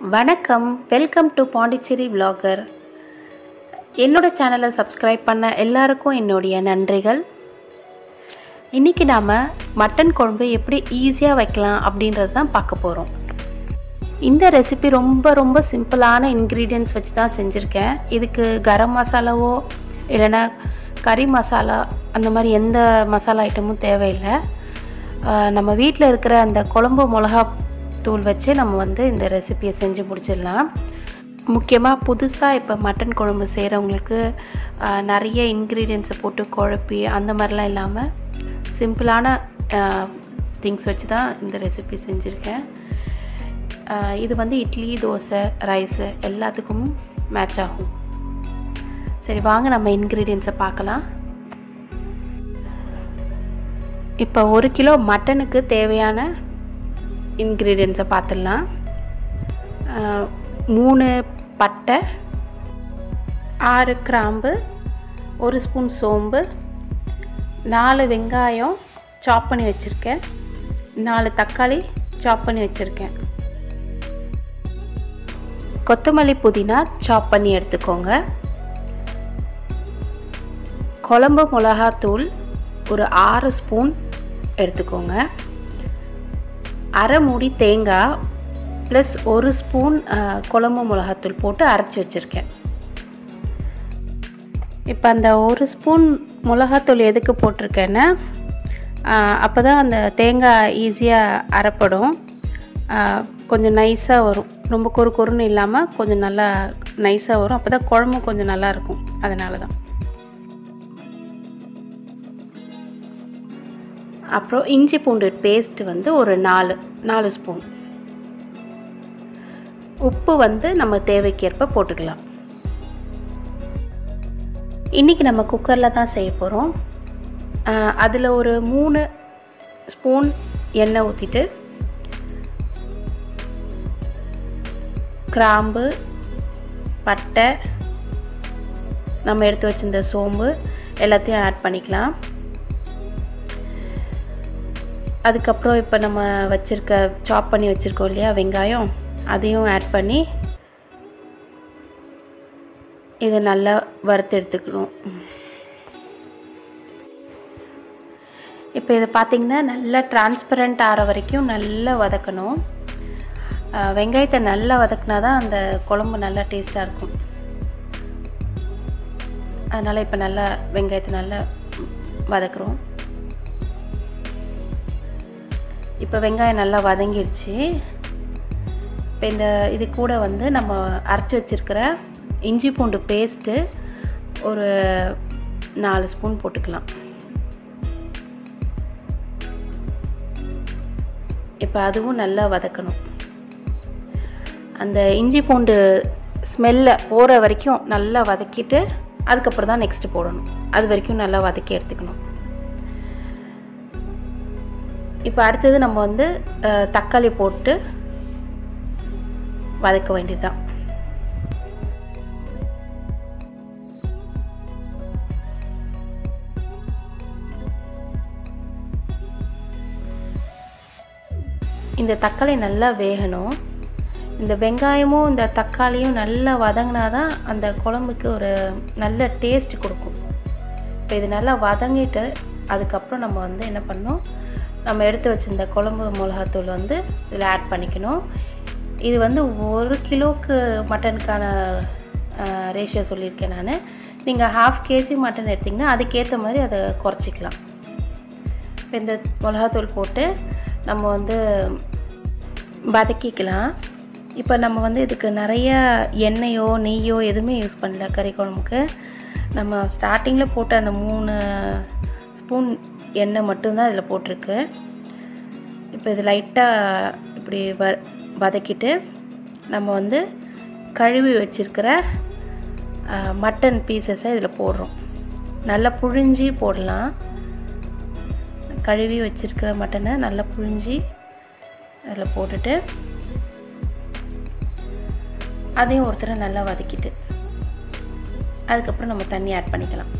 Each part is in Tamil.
வணக்கம். வெல்கம் டு பாண்டிச்சேரி விலாகர் என்னோட சேனலை சப்ஸ்கிரைப் பண்ண எல்லாருக்கும் என்னுடைய நன்றிகள். இன்றைக்கி நாம் மட்டன் குழம்பு எப்படி ஈஸியாக வைக்கலாம் அப்படின்றது தான் பார்க்க போகிறோம் இந்த ரெசிபி ரொம்ப ரொம்ப சிம்பிளான இன்க்ரீடியன்ஸ் வச்சு தான் செஞ்சுருக்கேன். இதுக்கு கரம் மசாலாவோ இல்லைன்னா கறி மசாலா அந்த மாதிரி எந்த மசாலா ஐட்டமும் தேவையில்லை. நம்ம வீட்டில் இருக்கிற அந்த குழம்பு மிளகா தூள் வச்சு நம்ம வந்து இந்த ரெசிபியை செஞ்சு முடிச்சிடலாம். முக்கியமாக புதுசாக இப்போ மட்டன் குழம்பு செய்கிறவங்களுக்கு நிறைய இன்க்ரீடியன்ஸை போட்டு குழப்பி அந்த மாதிரிலாம் இல்லாமல் சிம்பிளான திங்ஸ் வச்சு தான் இந்த ரெசிபி செஞ்சுருக்கேன். இது வந்து இட்லி தோசை ரைஸு எல்லாத்துக்கும் மேட்ச் ஆகும். சரி வாங்க நம்ம இன்க்ரீடியன்ஸை பார்க்கலாம். இப்போ ஒரு கிலோ மட்டனுக்கு தேவையான இன்க்ரீடியன்ஸை பார்த்துடலாம். மூணு பட்டை ஆறு கிராம்பு ஒரு ஸ்பூன் சோம்பு நாலு வெங்காயம் சாப் பண்ணி வச்சுருக்கேன். நாலு தக்காளி சாப் பண்ணி வச்சுருக்கேன். கொத்தமல்லி புதினா சாப் பண்ணி எடுத்துக்கோங்க. குழம்பு மிளகாத்தூள் ஒரு ஆறு ஸ்பூன் எடுத்துக்கோங்க. அரை மூடி தேங்காய் ப்ளஸ் ஒரு ஸ்பூன் குழம்பு மிளகாத்தூள் போட்டு அரைச்சி வச்சுருக்கேன். இப்போ அந்த ஒரு ஸ்பூன் மிளகாத்தூள் எதுக்கு போட்டிருக்கேன்னா அப்போ தான் அந்த தேங்காய் ஈஸியாக அரைப்படும். கொஞ்சம் நைஸாக வரும். ரொம்ப கொறு கொருன்னு இல்லாமல் கொஞ்சம் நல்லா நைஸாக வரும். அப்போ தான் குழம்பும் கொஞ்சம் நல்லா இருக்கும். அதனால தான் அப்புறம் இஞ்சி பூண்டு பேஸ்ட் வந்து ஒரு நாலு நாலு ஸ்பூன் உப்பு வந்து நம்ம தேவைக்கேற்ப போட்டுக்கலாம். இன்றைக்கி நம்ம குக்கரில் தான் செய்ய போகிறோம் அதில் ஒரு மூணு ஸ்பூன் எண்ணெய் ஊற்றிட்டு கிராம்பு பட்டை நம்ம எடுத்து வச்சிருந்த சோம்பு எல்லாத்தையும் ஆட் பண்ணிக்கலாம். அதுக்கப்புறம் இப்போ நம்ம வச்சுருக்க சாப் பண்ணி வச்சுருக்கோம் இல்லையா வெங்காயம் அதையும் ஆட் பண்ணி இதை நல்லா வறுத்து எடுத்துக்கணும். இப்போ இதை பார்த்திங்கன்னா நல்லா டிரான்ஸ்பரண்ட் ஆகிற வரைக்கும் நல்லா வதக்கணும். வெங்காயத்தை நல்லா வதக்கினா தான் அந்த குழம்பு நல்லா டேஸ்ட்டாக இருக்கும். அதனால் இப்போ நல்லா வெங்காயத்தை நல்லா வதக்குறோம். இப்போ வெங்காயம் நல்லா வதங்கிடுச்சு இப்போ இந்த இது கூட வந்து நம்ம அரைச்சி வச்சுருக்கிற இஞ்சி பூண்டு பேஸ்ட்டு ஒரு நாலு ஸ்பூன் போட்டுக்கலாம். இப்போ அதுவும் நல்லா வதக்கணும். அந்த இஞ்சி பூண்டு ஸ்மெல்ல போகிற வரைக்கும் நல்லா வதக்கிட்டு அதுக்கப்புறம் தான் நெக்ஸ்ட்டு போடணும். அது வரைக்கும் நல்லா வதக்கி எடுத்துக்கணும். இப்போ அடுத்தது நம்ம வந்து தக்காளி போட்டு வதக்க வேண்டியதுதான். இந்த தக்காளி நல்லா வேகணும். இந்த வெங்காயமும் இந்த தக்காளியும் நல்லா வதங்கினா தான் அந்த குழம்புக்கு ஒரு நல்ல டேஸ்ட் கொடுக்கும். இப்போ இது நல்லா வதங்கிட்டு அதுக்கப்புறம் நம்ம வந்து என்ன பண்ணணும்? நம்ம எடுத்து வச்சுருந்த குழம்பு மிளகாத்தூள் வந்து இதில் ஆட் பண்ணிக்கணும். இது வந்து ஒரு கிலோக்கு மட்டனுக்கான ரேஷியோ சொல்லியிருக்கேன் நான். நீங்கள் ஹாஃப் கேஜி மட்டன் எடுத்திங்கன்னா அதுக்கேற்ற மாதிரி அதை குறைச்சிக்கலாம். இப்போ இந்த மிளகாத்தூள் போட்டு நம்ம வந்து வதக்கிக்கலாம். இப்போ நம்ம வந்து இதுக்கு நிறைய எண்ணெயோ நெய்யோ எதுவுமே யூஸ் பண்ணல கறி குழம்புக்கு. நம்ம ஸ்டார்டிங்கில் போட்ட அந்த மூணு ஸ்பூன் எண்ணெய் மட்டும்தான் இதில் போட்டிருக்கு. இப்போ இது லைட்டாக இப்படி வ வதக்கிட்டு நம்ம வந்து கழுவி வச்சுருக்கிற மட்டன் பீசஸை இதில் போடுறோம். நல்லா புழிஞ்சி போடலாம். கழுவி வச்சுருக்கிற மட்டனை நல்லா புழிஞ்சி அதில் போட்டுட்டு அதையும் ஒருத்தரை நல்லா வதக்கிட்டு அதுக்கப்புறம் நம்ம தண்ணி ஆட் பண்ணிக்கலாம்.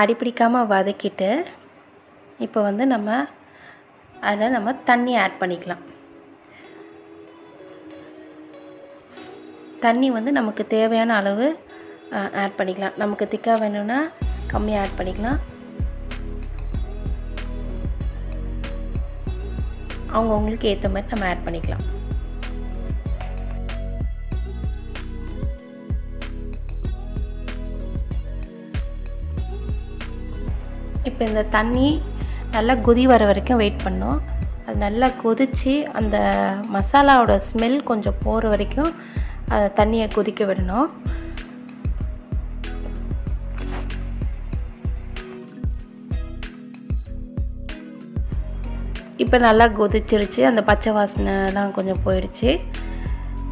அடிப்பிடிக்காமல் வதக்கிட்டு இப்போ வந்து நம்ம அதில் நம்ம தண்ணி ஆட் பண்ணிக்கலாம். தண்ணி வந்து நமக்கு தேவையான அளவு ஆட் பண்ணிக்கலாம். நமக்கு திக்காக வேணும்னா கம்மியாக ஆட் பண்ணிக்கலாம். அவங்கவுங்களுக்கு ஏற்ற மாதிரி நம்ம ஆட் பண்ணிக்கலாம். இப்போ இந்த தண்ணி நல்லா கொதி வர வரைக்கும் வெயிட் பண்ணோம் அது நல்லா கொதித்து அந்த மசாலாவோட ஸ்மெல் கொஞ்சம் போகிற வரைக்கும் அதை தண்ணியை கொதிக்க விடணும். இப்போ நல்லா கொதிச்சிருச்சு. அந்த பச்சை வாசனைலாம் கொஞ்சம் போயிடுச்சு.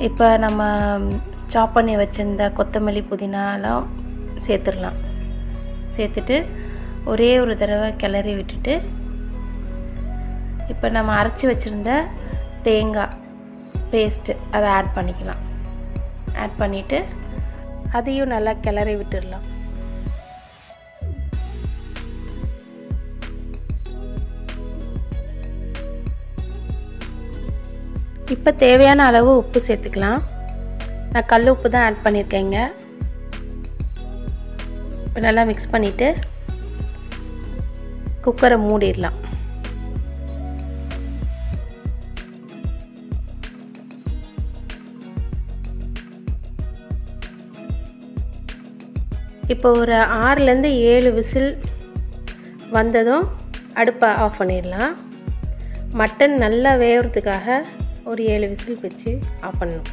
இப்போ நம்ம சாப் பண்ணி வச்சுருந்த கொத்தமல்லி புதினாலாம் சேர்த்துடலாம். சேர்த்துட்டு ஒரே ஒரு தடவை கிளறி விட்டுட்டு இப்போ நம்ம அரைச்சி வச்சுருந்த தேங்காய் பேஸ்ட்டு அதை ஆட் பண்ணிக்கலாம். ஆட் பண்ணிவிட்டு அதையும் நல்லா கிளறி விட்டுடலாம். இப்போ தேவையான அளவு உப்பு சேர்த்துக்கலாம். நான் கல் உப்பு தான் ஆட் பண்ணியிருக்கேங்க. இப்போ நல்லா மிக்ஸ் பண்ணிவிட்டு குக்கரை மூடிடலாம். இப்போ ஒரு ஆறுலேருந்து ஏழு விசில் வந்ததும் அடுப்பை ஆஃப் பண்ணிடலாம். மட்டன் நல்லா வேகிறதுக்காக ஒரு ஏழு விசில் வச்சு ஆஃப் பண்ணணும்.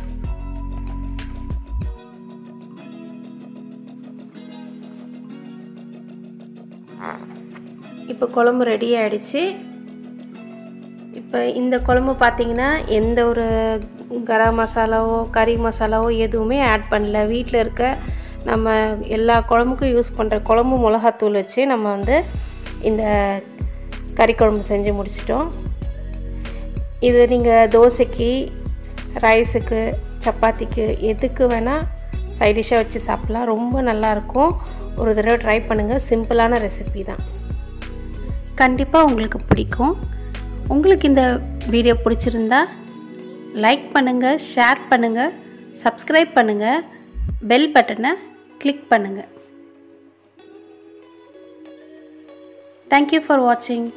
இப்போ குழம்பு ரெடி ஆகிடுச்சு இப்போ இந்த குழம்பு பார்த்திங்கன்னா எந்த ஒரு கரம் மசாலாவோ கறி மசாலாவோ எதுவுமே ஆட் பண்ணல. வீட்டில் இருக்க நம்ம எல்லா குழம்புக்கும் யூஸ் பண்ணுற குழம்பு மிளகாத்தூள் வச்சு நம்ம வந்து இந்த கறி குழம்பு செஞ்சு முடிச்சிட்டோம். இது நீங்கள் தோசைக்கு ரைஸுக்கு சப்பாத்திக்கு எதுக்கு வேணால் சைடிஷாக வச்சு சாப்பிட்லாம். ரொம்ப நல்லாயிருக்கும் ஒரு தடவை ட்ரை பண்ணுங்கள் சிம்பிளான ரெசிபி தான். கண்டிப்பாக உங்களுக்கு பிடிக்கும். உங்களுக்கு இந்த வீடியோ பிடிச்சிருந்தா லைக் பண்ணுங்கள் ஷேர் பண்ணுங்கள் சப்ஸ்கிரைப் பண்ணுங்கள் பெல் பட்டனை கிளிக் பண்ணுங்கள் தேங்க்யூ ஃபார் வாட்சிங்